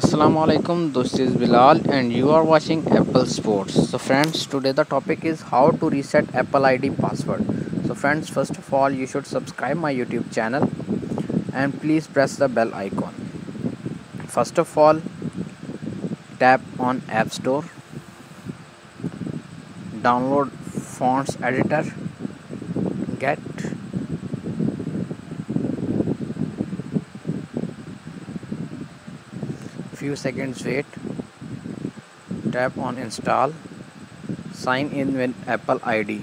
Assalamu alaikum this is Bilal and you are watching Apple Support. So friends today the topic is how to reset Apple ID password. So friends first of all you should subscribe my YouTube channel and please press the bell icon. First of all tap on App Store. Download fonts editor few seconds wait. Tap on install. Sign in with apple id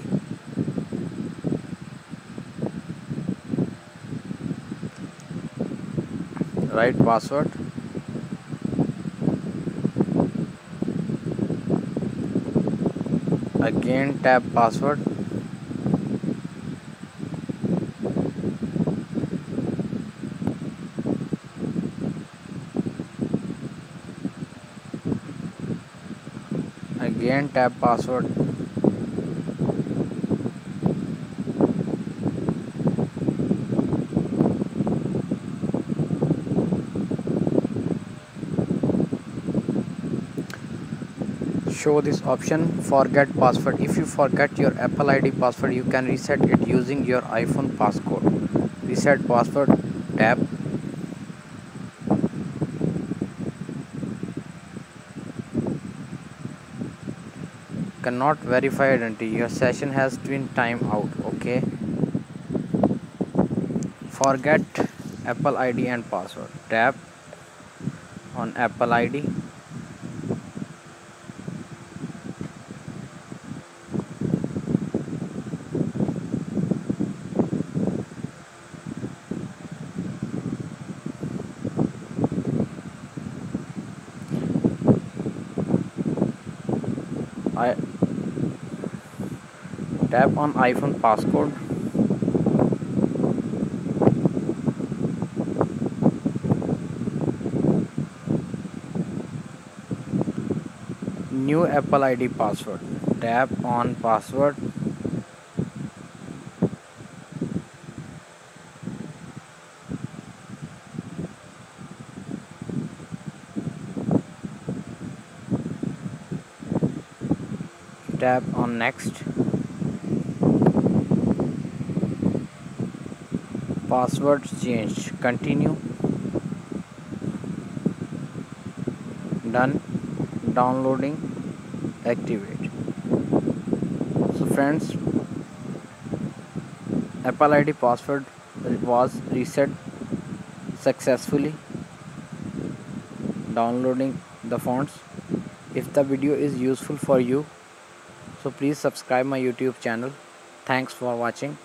write password. Again tap password again tap password. Show this option forget password. If you forget your apple id password you can reset it using your iphone passcode. Reset password tap cannot verify identity. Your session has been time out okay? Forget apple id and password. Tap on apple id I tap on iPhone passcode. New Apple ID password. Tap on password. Tap on next password change. Continue. Done. Downloading. Activate. So friends apple id password was reset successfully. Downloading the fonts. If the video is useful for you so please subscribe my youtube channel. Thanks for watching